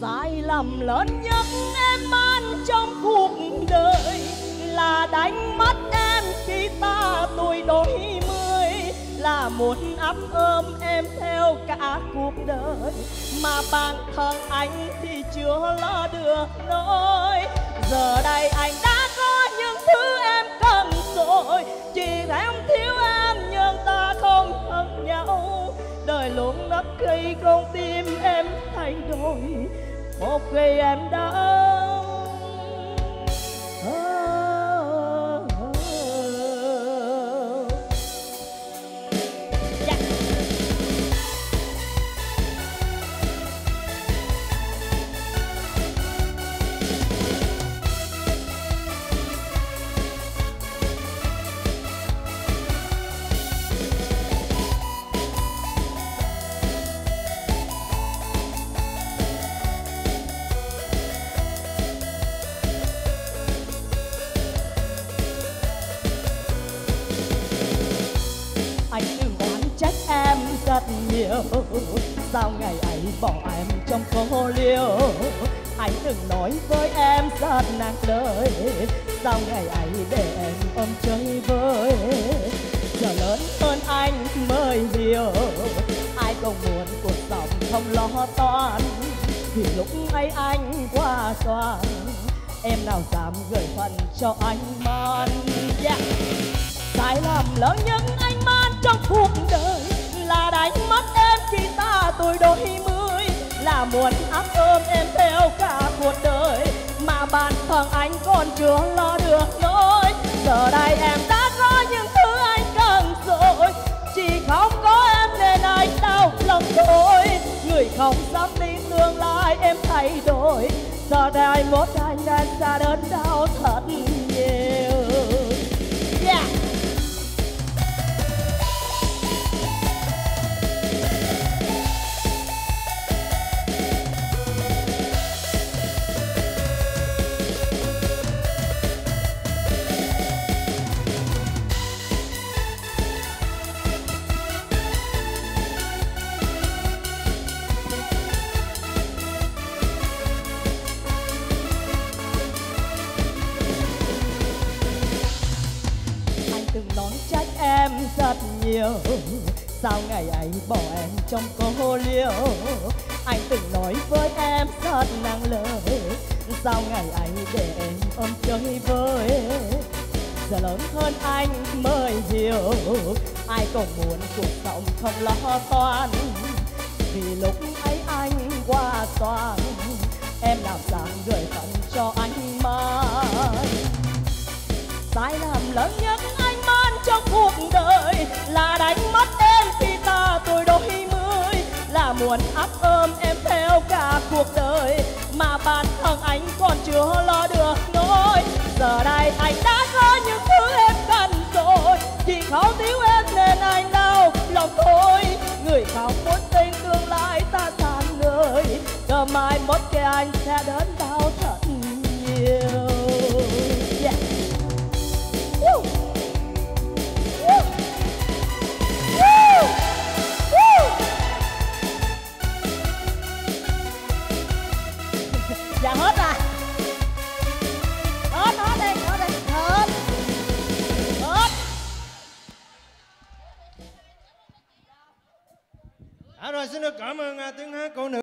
sai lầm lớn nhất em mang trong cuộc đời là đánh mất em khi ta là muốn ấm ôm em theo cả cuộc đời. Mà bản thân anh thì chưa lo được nỗi. Giờ đây anh đã có những thứ em cần rồi. Chỉ em thiếu em nhưng ta không thân nhau. Đời luôn nấp khi con tim em thay đổi. Một khi em đã. Yêu sao ngày ấy bỏ em trong cô liêu? Anh đừng nói với em rất nặng lời. Sao ngày ấy để em ôm chơi vơi? Giờ lớn hơn anh mới hiểu. Ai không muốn cuộc sống không lo toan? Thì lúc ấy anh qua toàn. Em nào dám gửi phần cho anh man? Yeah. sai lầm lớn những anh man trong cuộc đời là đánh mất em khi ta tuổi đôi mươi. Là muốn áp ôm em theo cả cuộc đời, mà bản thân anh còn chưa lo được nỗi. Giờ đây em đã có những thứ anh cần rồi, chỉ không có em nên anh đau lòng thôi người không dám tin tương lai em thay đổi, giờ đây một anh đang xa đớn đau thật nhiều yêu sao ngày ấy bỏ em trong cô liêu? Anh từng nói với em rất nặng lời. Sao ngày ấy để em ôm chơi vơi giờ lớn hơn anh mới hiểu. Ai còn muốn cuộc sống không lo toan? Vì lúc ấy anh qua toàn em làm sao gửi tặng cho anh mai? Sai lầm lớn nhất anh cuộc đời là đánh mất em khi ta tuổi đôi mươi. Là muốn áp ôm em theo cả cuộc đời, mà bản thân anh còn chưa lo được nỗi. Giờ đây anh đã có những thứ em cần rồi, chỉ không thiếu em nên anh đau lòng thôi. Người không muốn tình tương lai ta tàn người cơ mai mốt kia anh sẽ đến đau thật. Đã rồi xin được cảm ơn à, tiếng hát của nữ